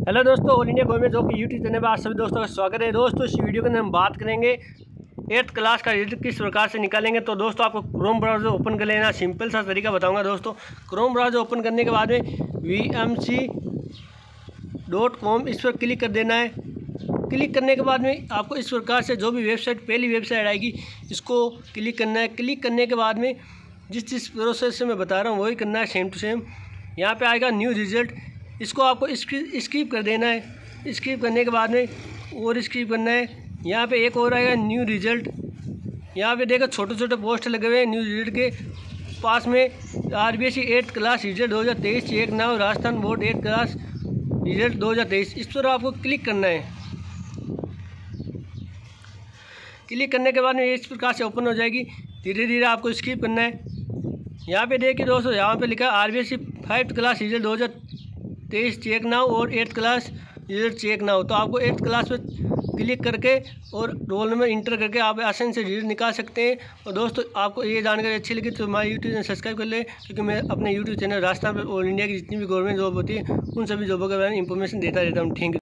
Hello दोस्तों all India government job की YouTube channel पर आप सभी दोस्तों का स्वागत है। दोस्तों, इस वीडियो के अंदर हम बात करेंगे एट्थ क्लास का रिज़ल्ट किस प्रकार से निकालेंगे। तो दोस्तों, आपको क्रोम ब्राउज़र ओपन कर लेना सिंपल सा तरीका बताऊँगा दोस्तों। क्रोम ब्राउज़र ओपन करने के बाद में वी डॉट कॉम इस पर क्लिक कर देना है। क्लिक करने के बाद में आपको इस प्रकार से जो भी वेबसाइट पहली वेबसाइट आएगी, इसको क्लिक करना है। क्लिक करने के बाद में जिस जिस प्रोसेस से मैं बता रहा हूँ, वही करना है सेम टू सेम यहाँ पे आएगा न्यू रिज़ल्ट इसको आपको स्कीप कर देना है। स्कीप करने के बाद में और स्कीप करना है। यहाँ पे एक और आएगा न्यू रिज़ल्ट यहाँ पे देखो छोटे छोटे पोस्ट लगे हुए हैं न्यू रिज़ल्ट के। पास में R B S C eight class result दो हज़ार तेईस एक नाव Rajasthan board eight class result दो हज़ार तेईस। इस पर आपको क्लिक करना है। क्लिक करने के बाद में इस प्रकार से ओपन हो जाएगी। धीरे धीरे आपको स्कीप करना है। यहाँ पे देखिए दोस्तों, यहाँ पे लिखा R B S C five class result दो हज़ार तेईस चेक नाउ और eighth class result check now. तो आपको एट्थ क्लास में क्लिक करके और रोल नंबर इंटर करके आप आसानी से रिज़ल्ट निकाल सकते हैं। और दोस्तों, आपको ये जानकारी अच्छी लगी तो हमारे यूट्यूब चैनल सब्सक्राइब कर ले, क्योंकि मैं अपने YouTube channel Rajasthan all India की जितनी भी गवर्नमेंट जॉब होती है, उन सभी जॉबों के बारे में इंफॉर्मेशन देता रहता हूँ। Thank you